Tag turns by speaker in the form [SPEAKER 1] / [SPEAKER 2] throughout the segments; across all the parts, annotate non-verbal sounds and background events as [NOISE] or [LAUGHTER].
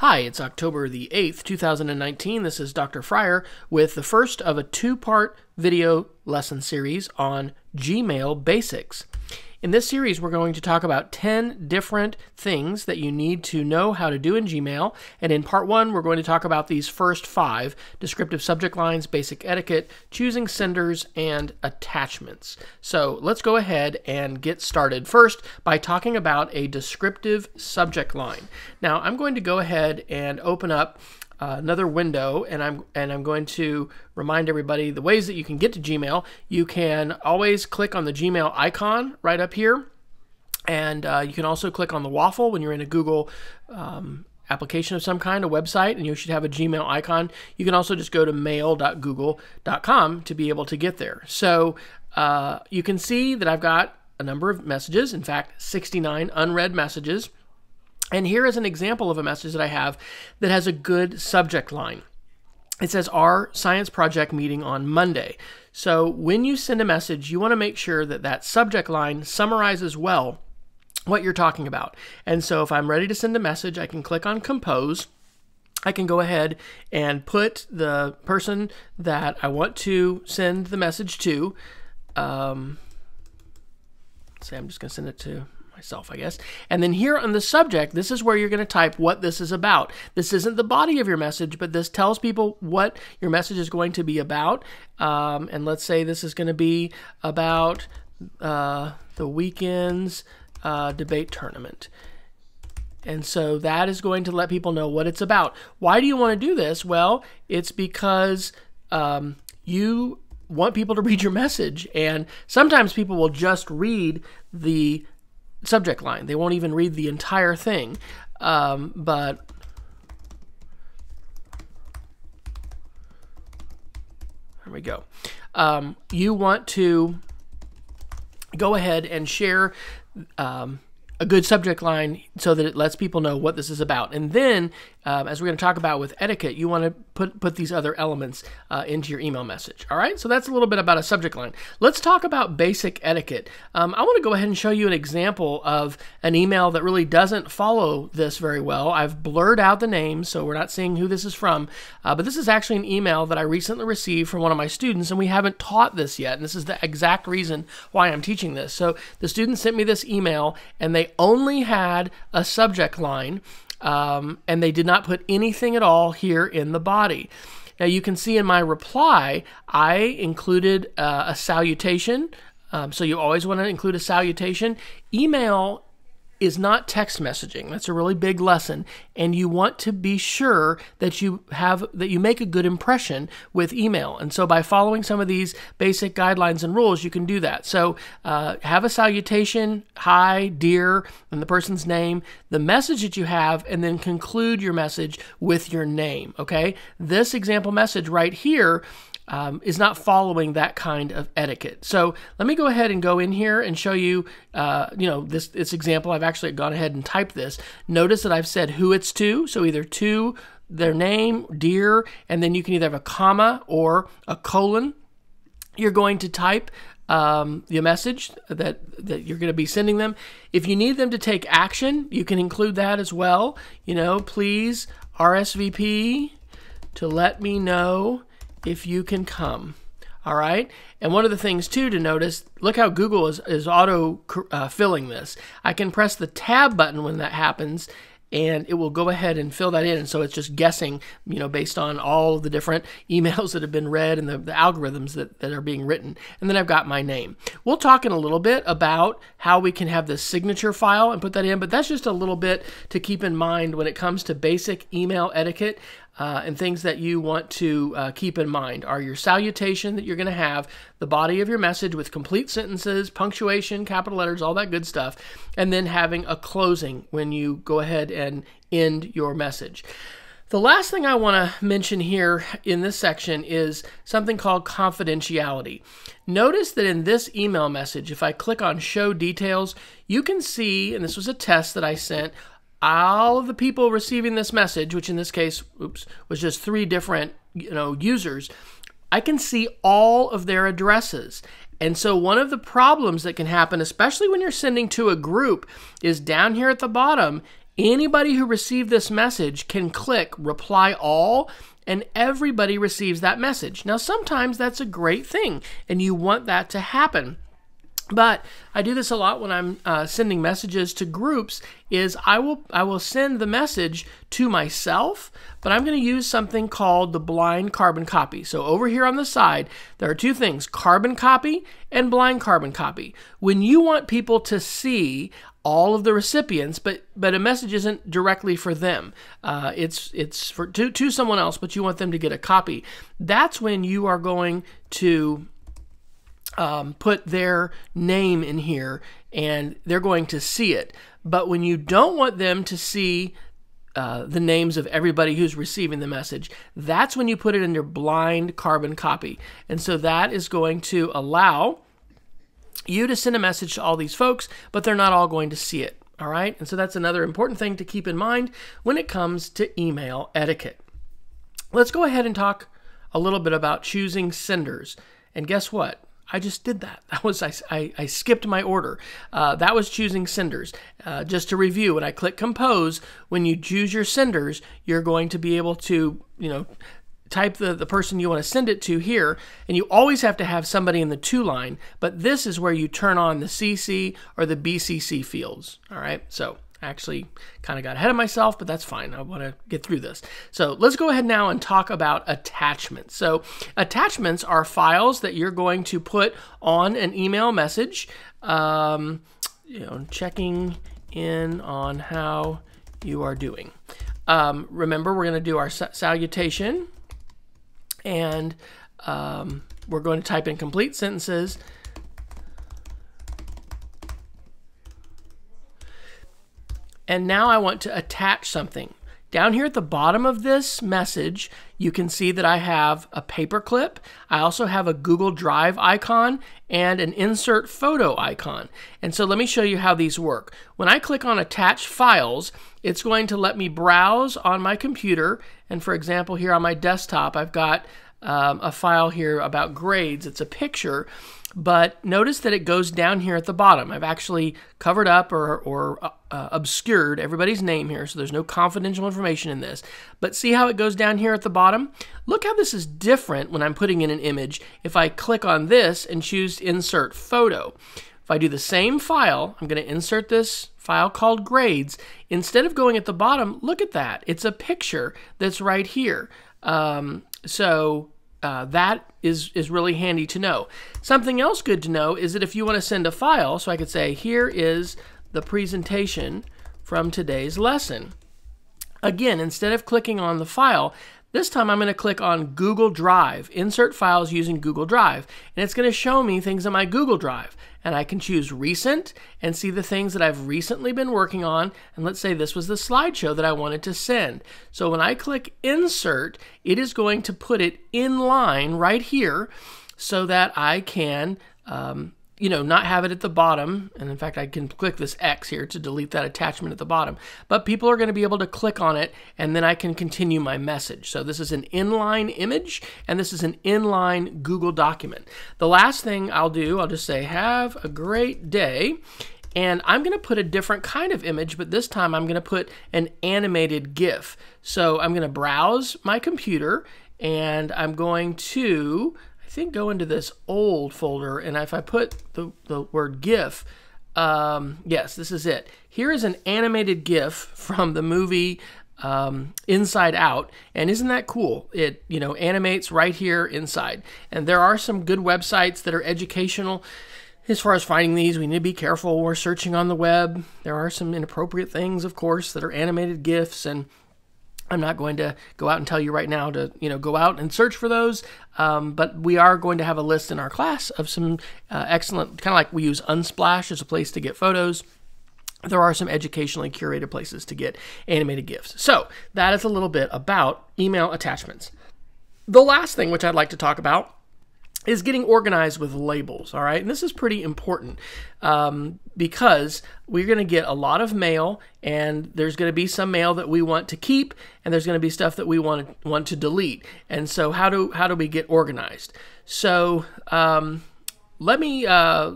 [SPEAKER 1] Hi, it's October the 8th, 2019. This is Dr. Fryer with the first of a two part video lesson series on Gmail basics. In this series, we're going to talk about 10 different things that you need to know how to do in Gmail. And in part one, we're going to talk about these first five descriptive subject lines, basic etiquette, choosing senders, and attachments. So let's go ahead and get started. First, by talking about a descriptive subject line. Now, I'm going to go ahead and open up uh, another window and I'm and I'm going to remind everybody the ways that you can get to Gmail. You can always click on the Gmail icon right up here, and uh, you can also click on the waffle when you're in a Google um, application of some kind, a website, and you should have a Gmail icon. You can also just go to mail.google.com to be able to get there. So uh, you can see that I've got a number of messages, in fact, 69 unread messages. And here is an example of a message that I have that has a good subject line. It says our science project meeting on Monday. So when you send a message, you want to make sure that that subject line summarizes well what you're talking about. And so if I'm ready to send a message, I can click on compose. I can go ahead and put the person that I want to send the message to. Um, say I'm just going to send it to myself, I guess. And then here on the subject, this is where you're going to type what this is about. This isn't the body of your message, but this tells people what your message is going to be about. Um, and let's say this is going to be about uh, the weekend's uh, debate tournament. And so that is going to let people know what it's about. Why do you want to do this? Well, it's because um, you want people to read your message. And sometimes people will just read the subject line. They won't even read the entire thing. Um, but there we go. Um, you want to go ahead and share um, a good subject line so that it lets people know what this is about. And then, um, as we're going to talk about with etiquette, you want to put put these other elements uh, into your email message. All right, so that's a little bit about a subject line. Let's talk about basic etiquette. Um, I want to go ahead and show you an example of an email that really doesn't follow this very well. I've blurred out the name, so we're not seeing who this is from, uh, but this is actually an email that I recently received from one of my students, and we haven't taught this yet. And this is the exact reason why I'm teaching this. So the student sent me this email, and they only had a subject line um, and they did not put anything at all here in the body. Now you can see in my reply, I included uh, a salutation. Um, so you always want to include a salutation. Email is not text messaging. That's a really big lesson. And you want to be sure that you have that you make a good impression with email. And so by following some of these basic guidelines and rules, you can do that. So uh, have a salutation, hi, dear, and the person's name, the message that you have, and then conclude your message with your name. Okay. This example message right here um, is not following that kind of etiquette. So let me go ahead and go in here and show you, uh, you know, this, this example. I've actually gone ahead and typed this. Notice that I've said who it's to. So either to their name, dear, and then you can either have a comma or a colon. You're going to type um, the message that, that you're going to be sending them. If you need them to take action, you can include that as well. You know, please RSVP to let me know if you can come. All right. And one of the things too to notice, look how Google is, is auto uh, filling this. I can press the tab button when that happens and it will go ahead and fill that in. And so it's just guessing, you know, based on all the different [LAUGHS] emails that have been read and the, the, algorithms that, that are being written. And then I've got my name. We'll talk in a little bit about how we can have this signature file and put that in, but that's just a little bit to keep in mind when it comes to basic email etiquette. Uh, and things that you want to uh, keep in mind are your salutation that you're going to have, the body of your message with complete sentences, punctuation, capital letters, all that good stuff, and then having a closing when you go ahead and end your message. The last thing I want to mention here in this section is something called confidentiality. Notice that in this email message, if I click on show details, you can see, and this was a test that I sent, all of the people receiving this message, which in this case, oops, was just three different you know users, I can see all of their addresses. And so one of the problems that can happen, especially when you're sending to a group, is down here at the bottom Anybody who received this message can click reply all and everybody receives that message. Now, sometimes that's a great thing, and you want that to happen. But I do this a lot when I'm uh, sending messages to groups. Is I will I will send the message to myself, but I'm going to use something called the blind carbon copy. So over here on the side, there are two things: carbon copy and blind carbon copy. When you want people to see all of the recipients, but but a message isn't directly for them. Uh, it's it's for to to someone else, but you want them to get a copy. That's when you are going to um, put their name in here, and they're going to see it. But when you don't want them to see uh, the names of everybody who's receiving the message. That's when you put it in your blind carbon copy. And so that is going to allow you to send a message to all these folks, but they're not all going to see it. All right. And so that's another important thing to keep in mind when it comes to email etiquette. Let's go ahead and talk a little bit about choosing senders. And guess what? I just did that. [LAUGHS] That was I, I, I skipped my order. Uh, that was choosing senders. Uh, just to review, when I click compose, when you choose your senders, you're going to be able to you know type the, the person you want to send it to here, and you always have to have somebody in the to line, but this is where you turn on the CC or the BCC fields. All right, so actually kind of got ahead of myself, but that's fine. I want to get through this. So let's go ahead now and talk about attachments. So attachments are files that you're going to put on an email message, um, you know, checking in on how you are doing. Um, remember, we're going to do our salutation and um, we're going to type in complete sentences. And now I want to attach something. Down here at the bottom of this message, you can see that I have a paperclip. I also have a Google Drive icon and an insert photo icon. And so let me show you how these work. When I click on attach files, it's going to let me browse on my computer. And for example, here on my desktop, I've got um, a file here about grades. It's a picture, but notice that it goes down here at the bottom. I've actually covered up or, or uh, uh, obscured everybody's name here, so there's no confidential information in this. But see how it goes down here at the bottom? Look how this is different when I'm putting in an image if I click on this and choose Insert Photo. If I do the same file, I'm going to insert this file called grades. Instead of going at the bottom, look at that. It's a picture that's right here. Um, so uh, that is, is really handy to know. Something else good to know is that if you want to send a file, so I could say, here is the presentation from today's lesson. Again, instead of clicking on the file, this time I'm going to click on Google Drive, insert files using Google Drive, and it's going to show me things in my Google Drive. And I can choose recent and see the things that I've recently been working on. And let's say this was the slideshow that I wanted to send. So when I click insert, it is going to put it in line right here so that I can um, you know, not have it at the bottom. And in fact, I can click this X here to delete that attachment at the bottom. But people are going to be able to click on it and then I can continue my message. So this is an inline image and this is an inline Google document. The last thing I'll do, I'll just say, have a great day. And I'm going to put a different kind of image, but this time I'm going to put an animated GIF. So I'm going to browse my computer and I'm going to I think go into this old folder, and if I put the, the word GIF, um, yes, this is it. Here is an animated GIF from the movie um, Inside Out, and isn't that cool? It you know animates right here inside, and there are some good websites that are educational. As far as finding these, we need to be careful. We're searching on the web. There are some inappropriate things, of course, that are animated GIFs, and I'm not going to go out and tell you right now to you know go out and search for those, um, but we are going to have a list in our class of some uh, excellent kind of like we use Unsplash as a place to get photos. There are some educationally curated places to get animated GIFs. So that is a little bit about email attachments. The last thing which I'd like to talk about is getting organized with labels, all right? And this is pretty important um, because we're going to get a lot of mail, and there's going to be some mail that we want to keep, and there's going to be stuff that we want to, want to delete. And so, how do how do we get organized? So, um, let me uh,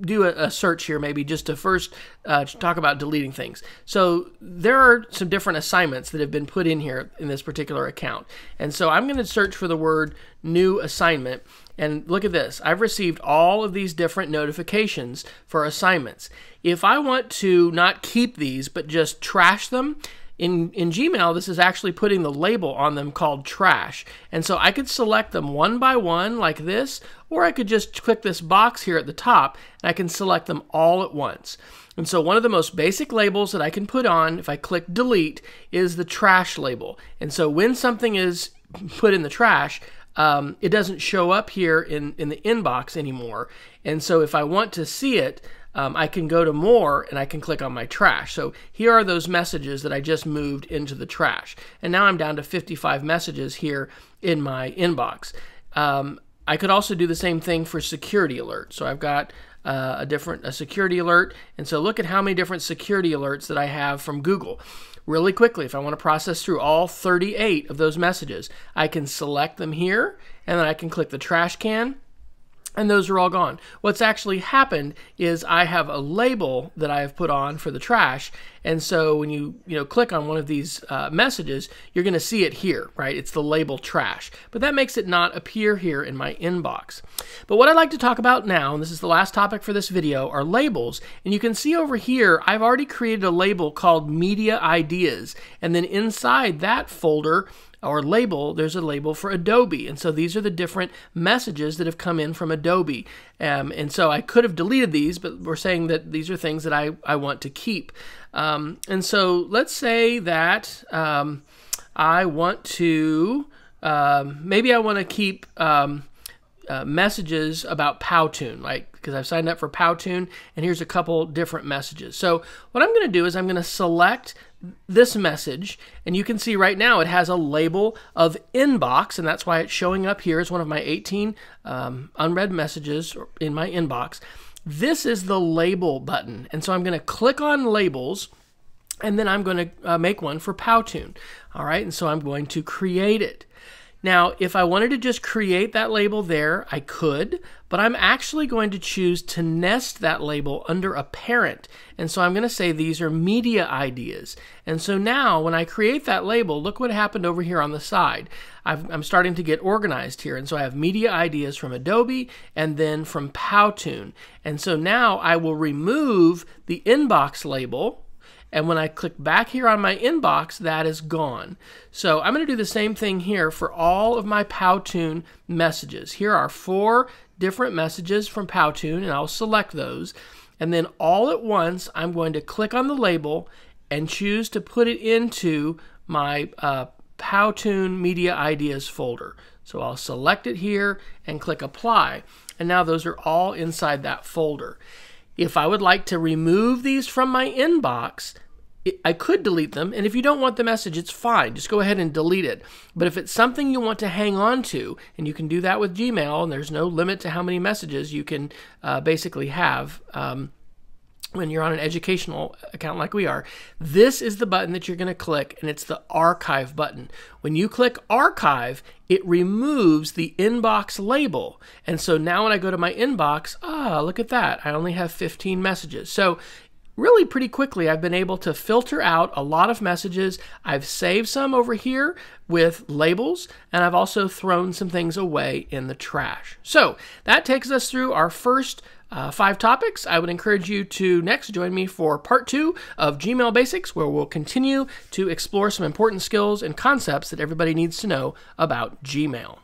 [SPEAKER 1] do a, a, search here, maybe just to first uh, talk about deleting things. So there are some different assignments that have been put in here in this particular account. And so I'm going to search for the word new assignment. And look at this. I've received all of these different notifications for assignments. If I want to not keep these, but just trash them, in, in Gmail, this is actually putting the label on them called trash. And so I could select them one by one like this, or I could just click this box here at the top and I can select them all at once. And so one of the most basic labels that I can put on if I click delete is the trash label. And so when something is put in the trash, um, it doesn't show up here in, in the inbox anymore. And so if I want to see it, um, I can go to more and I can click on my trash. So here are those messages that I just moved into the trash. And now I'm down to 55 messages here in my inbox. Um, I could also do the same thing for security alerts. So I've got uh, a different a security alert. And so look at how many different security alerts that I have from Google. Really quickly, if I want to process through all 38 of those messages, I can select them here and then I can click the trash can and those are all gone. What's actually happened is I have a label that I have put on for the trash, and so when you you know click on one of these uh, messages, you're going to see it here, right? It's the label trash, but that makes it not appear here in my inbox. But what I'd like to talk about now, and this is the last topic for this video, are labels. And you can see over here, I've already created a label called Media Ideas, and then inside that folder or label, there's a label for Adobe. And so these are the different messages that have come in from Adobe. Um, and so I could have deleted these, but we're saying that these are things that I, I want to keep. Um, and so let's say that um, I want to, um, maybe I want to keep um, uh, messages about Powtoon, like because I've signed up for Powtoon, and here's a couple different messages. So what I'm going to do is I'm going to select this message, and you can see right now it has a label of inbox, and that's why it's showing up here as one of my 18 um, unread messages in my inbox. This is the label button, and so I'm going to click on labels, and then I'm going to uh, make one for Powtoon. All right, and so I'm going to create it. Now, if I wanted to just create that label there, I could, but I'm actually going to choose to nest that label under a parent. And so I'm going to say these are media ideas. And so now when I create that label, look what happened over here on the side. i am starting to get organized here. And so I have media ideas from Adobe and then from Powtoon. And so now I will remove the inbox label and when I click back here on my inbox, that is gone. So I'm going to do the same thing here for all of my Powtoon messages. Here are four different messages from Powtoon, and I'll select those. And then all at once, I'm going to click on the label and choose to put it into my uh, Powtoon Media Ideas folder. So I'll select it here and click Apply. And now those are all inside that folder. If I would like to remove these from my inbox, I could delete them. And if you don't want the message, it's fine. Just go ahead and delete it. But if it's something you want to hang on to, and you can do that with Gmail, and there's no limit to how many messages you can uh, basically have. Um, when you're on an educational account like we are, this is the button that you're going to click, and it's the archive button. When you click archive, it removes the inbox label. And so now when I go to my inbox, ah, look at that. I only have 15 messages. So really pretty quickly I've been able to filter out a lot of messages. I've saved some over here with labels, and I've also thrown some things away in the trash. So that takes us through our first uh, five topics. I would encourage you to next join me for part two of Gmail Basics, where we'll continue to explore some important skills and concepts that everybody needs to know about Gmail.